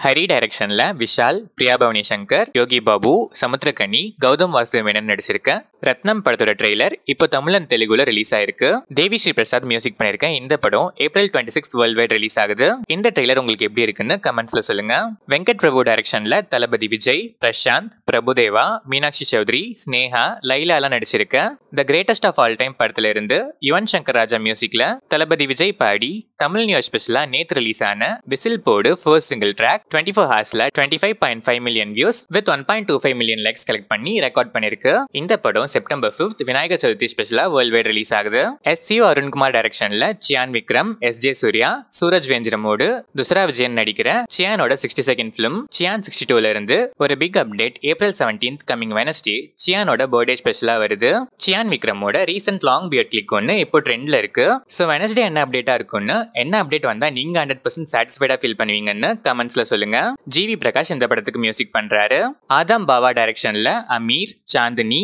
ஹரி டைரக்ஷனில் விஷால் பிரியா பவனி சங்கர் யோகி பாபு சமுத்திரகனி கௌதம் வாசுதேவ் மேனன் நடிச்சிருக்கேன் ரத்னம் படத்தோட ட்ரெய்லர் இப்போ தமிழ் அண்ட் தெலுங்குல ரிலீஸ் ஆயிருக்கு. தேவி ஸ்ரீ பிரசாத் மியூசிக் பண்ணிருக்கேன் இந்த படம் April twenty six worldwide release ஆகுது. இந்த ட்ரெய்லர் உங்களுக்கு எப்படி இருக்குன்னு கமெண்ட்ஸ்ல சொல்லுங்க. வெங்கட் பிரபு டைரக்ஷன்ல தளபதி விஜய் பிரசாந்த் பிரபுதேவா மீனாட்சி சௌத்ரி ஸ்னேஹா லைலா எல்லாம் நடிச்சிருக்க. The greatest of all time படத்துல இருந்து யுவன் சங்கர் ராஜா மியூசிக்ல தளபதி விஜய் பாடி தமிழ் நியூஸ் ஸ்பெஷலா நேத்து ரிலீஸ் ஆன விசில் போடு first single track twenty four ஹார்ஸ்ல twenty five point five million views with one point two five million likes collect பண்ணி ரெக்கார்ட் பண்ணிருக்கு இந்த படம் செப்டம்பர் ஃபிஃப்த் விநாயகர் சதுர்த்தி ஸ்பெஷலா வேர்ல்ட் வைட் ரிலீஸ் ஆகுது. எஸ் சி அருண்குமார் டைரக்ஷன்ல சியான் விக்ரம் எஸ் ஜே சூர்யா சூரஜ் வேந்திரமோடு துசரா விஜயன் நடிக்கிற சியானோட sixty second film Chiyaan sixty டூல இருந்து ஒரு big update April seventeenth coming Wednesday சியானோட birthday ஸ்பெஷலா வருது. சியான் விக்ரமோட ரீசெண்ட் லாங் பியர் கிளிக் ஒன்று இப்போ ட்ரெண்ட்ல இருக்கு. ஸோ வெனஸ்டே என்ன அப்டேட்டா இருக்கும்னு என்ன அப்டேட் வந்தா நீங்க ஹண்ட்ரட் பர்சன்ட் சாட்டிஸ்ஃபைடா ஃபீல் பண்ணுவீங்கன்னு கமெண்ட்ஸ்ல சொல்லுங்க. ஜிவி பிரகாஷ் இந்த படத்துக்கு மியூசிக் பண்றாரு. ஆதாம் பாவா டைரக்ஷன்ல அமீர் சாந்தினி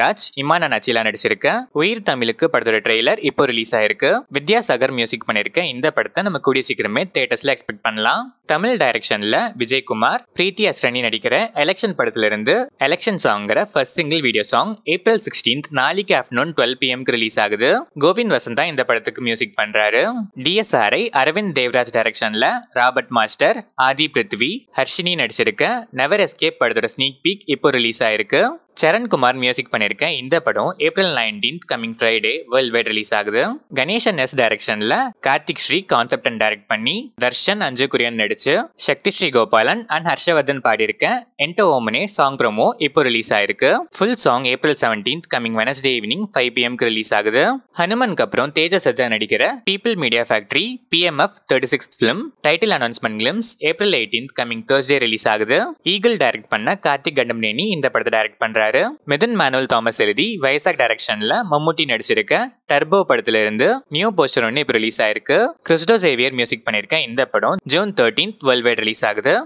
ராஜ் இமான நச்சிலா நடிச்சிருக்க. உயிர் தமிழுக்கு படத்தோட ட்ரெய்லர் இப்போ ரிலீஸ் ஆயிருக்கு. வித்யாசாகர் மியூசிக் பண்ணிருக்க இந்த படத்தை நம்ம கூடிய சீக்கிரமே தேட்டர்ஸ்ல எக்ஸ்பெக்ட் பண்ணலாம். தமிழ் டைரக்ஷன்ல விஜயகுமார் பிரீத்தி அஸ்ரணி நடிக்கிற எலெக்ஷன் படத்துல இருந்து election சாங்கிற first single video song April sixteenth நாளைக்கு ஆஃப்டர்நூன் டுவெல் பிஎம்க்கு ரிலீஸ் ஆகுது. கோவிந்த் வசந்தா இந்த படத்துக்கு மியூசிக் பண்றாரு. டிஎஸ்ஆர்ஐ அரவிந்த் தேவராஜ் டைரக்ஷன்ல ராபர்ட் மாஸ்டர் ஆதி பிருத்வி ஹர்ஷினி நடிச்சிருக்க நெவர் எஸ்கேப் படத்தோட ஸ்னீக் பீக் இப்போ ரிலீஸ் ஆயிருக்கு. சரண்குமார் மியூசிக் பண்ணியிருக்க இந்த படம் April nineteenth coming Friday world wide release ஆகுது. கணேசன் எஸ் டைரக்ஷன்ல Karthik Sri concept and direct பண்ணி தர்ஷன் அஞ்சு குரியன் நடிச்சு சக்தி ஸ்ரீ கோபாலன் அண்ட் ஹர்ஷவர்தன் பாடியிருக்க என்டோ ஓமனே சாங் ப்ரோமோ இப்போ ரிலீஸ் ஆயிருக்கு. Full song April seventeenth coming Wednesday evening five பிஎம்க்கு release ஆகுது. ஹனுமனுக்கு அப்புறம் தேஜஸ் அஜா நடிக்கிற people media factory PMF thirty six film title announcement glimpse April eighteenth coming Thursday release ஆகுது. ஈகிள் டைரக்ட் பண்ண கார்த்திக் கண்டம்னேனி இந்த படத்தை டைரக்ட் பண்றாரு. மிதன் மேனுவல் தாமஸ் எழுதி வைசாக் டைரக்ஷன்ல மம்முட்டி நடிச்சிருக்க டர்போ படத்துல இருந்து நியூ போஸ்டர் ஒன்று இப்போ ரிலீஸ் ஆயிருக்கு. கிறிஸ்டோ சேவியர் மியூசிக் பண்ணியிருக்க இந்த படம் ஜூன் தேர்ட்டீன்த் டுவெல் ரிலீஸ் ஆகுது.